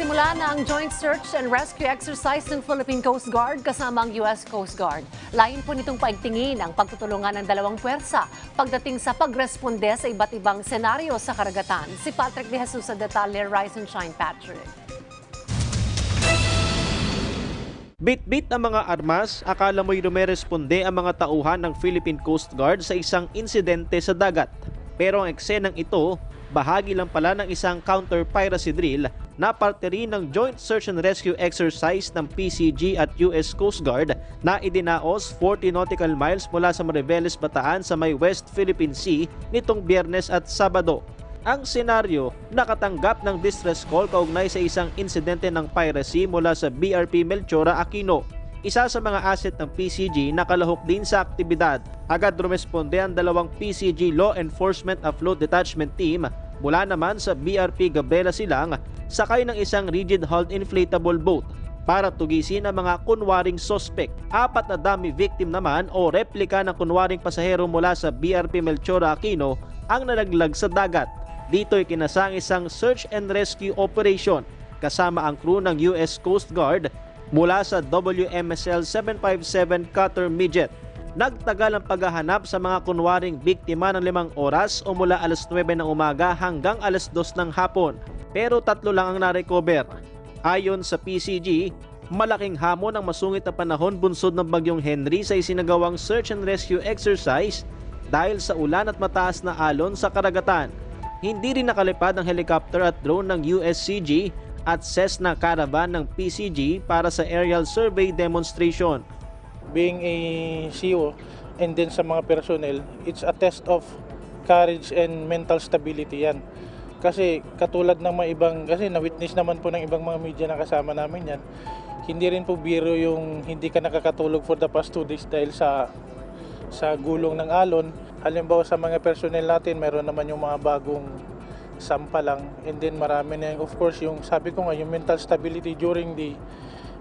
Nagsimula na ang joint search and rescue exercise ng Philippine Coast Guard kasama ang U.S. Coast Guard. Lain po nitong paigtingin ang pagtutulungan ng dalawang puwersa pagdating sa pagresponde sa iba't ibang senaryo sa karagatan. Si Patrick De Jesus sa detalye, Rise and Shine Patrick. Bit-bit ang mga armas, akala mo'y rumeresponde ang mga tauhan ng Philippine Coast Guard sa isang insidente sa dagat. Pero ang eksenang ito, bahagi lang pala ng isang counter-piracy drill na parte rin ng Joint Search and Rescue Exercise ng PCG at US Coast Guard na idinaos 40 nautical miles mula sa Mariveles, Bataan sa may West Philippine Sea nitong biyernes at sabado. Ang senaryo, nakatanggap ng distress call kaugnay sa isang insidente ng piracy mula sa BRP Melchora Aquino. Isa sa mga asset ng PCG nakalahok din sa aktibidad. Agad rumesponde ang dalawang PCG Law Enforcement Afloat Detachment Team mula naman sa BRP Gabriela Silang sakay ng isang rigid-hulled inflatable boat para tugisin ang mga kunwaring sospek. Apat na dummy victim naman o replika ng kunwaring pasahero mula sa BRP Melchora Aquino ang nalaglag sa dagat. Dito'y kinasang isang search and rescue operation kasama ang crew ng US Coast Guard mula sa WMSL 757 Cutter Midget. Nagtagal ang paghahanap sa mga kunwaring biktima ng limang oras o mula alas 9 ng umaga hanggang alas 2 ng hapon. Pero tatlo lang ang narecover. Ayon sa PCG, malaking hamon ang masungit na panahon bunsod ng bagyong Henry sa isinagawang search and rescue exercise dahil sa ulan at mataas na alon sa karagatan. Hindi rin nakalipad ang helicopter at drone ng USCG at Cessna Caravan ng PCG para sa aerial survey demonstration. being a CEO and then sa mga personnel, it's a test of courage and mental stability yan. Kasi katulad ng mga ibang, kasi na-witness naman po ng ibang mga media na kasama namin yan, hindi rin po biro yung hindi ka nakakatulog for the past two days dahil sa sa gulong ng alon. Halimbawa sa mga personnel natin, meron naman yung mga bagong sampa lang. And then marami na yung, of course, yung sabi ko nga, yung mental stability during the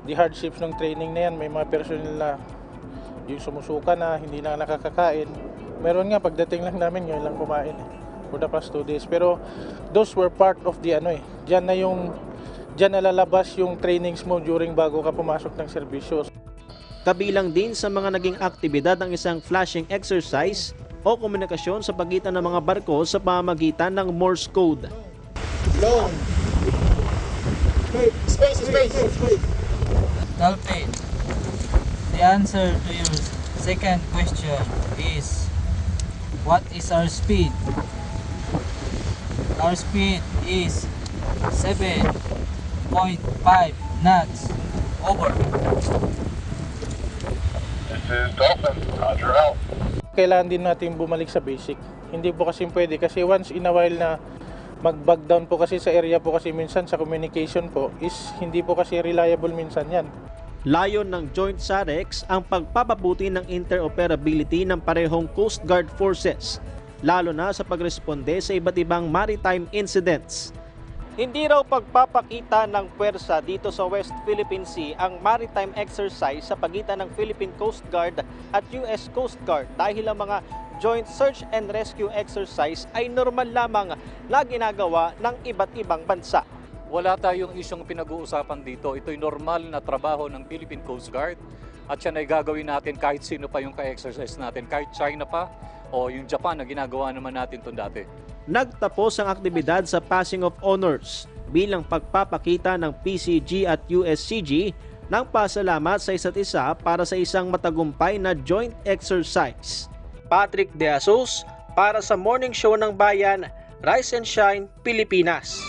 the hardships ng training na yan. May mga personnel na yung sumusuka na, hindi na nakakakain. Meron nga, pagdating lang namin, yun lang kumain eh, for the past two days. Pero those were part of the ano eh, dyan na yung, dyan nalalabas yung trainings mo during bago ka pumasok ng serbisyo. Kabilang din sa mga naging aktibidad ng isang flashing exercise o komunikasyon sa pagitan ng mga barko sa pamamagitan ng Morse code. Long. Space, space, space. Dolphin, the answer to your second question is what is our speed? Our speed is 7.5 knots over. This is Dolphin. Roger out. Kailangan din natin bumalik sa basic. Hindi po kasi pwede kasi once in a while na mag-bug down po kasi sa area po kasi minsan sa communication po is hindi po kasi reliable minsan yan. Layon ng Joint SAREX ang pagpapabuti ng interoperability ng parehong Coast Guard forces, lalo na sa pagresponde sa iba't ibang maritime incidents. Hindi raw pagpapakita ng puwersa dito sa West Philippine Sea ang maritime exercise sa pagitan ng Philippine Coast Guard at US Coast Guard dahil ang mga joint search and rescue exercise ay normal lamang na ginagawa ng iba't ibang bansa. Wala tayong isyong pinag-uusapan dito. Ito'y normal na trabaho ng Philippine Coast Guard at yan ay gagawin natin kahit sino pa yung ka-exercise natin, kahit China pa o yung Japan na ginagawa naman natin itong dati. Nagtapos ang aktibidad sa Passing of Honors bilang pagpapakita ng PCG at USCG ng pasalamat sa isa't isa para sa isang matagumpay na joint exercise. Patrick De Asos para sa Morning Show ng Bayan, Rise and Shine, Pilipinas.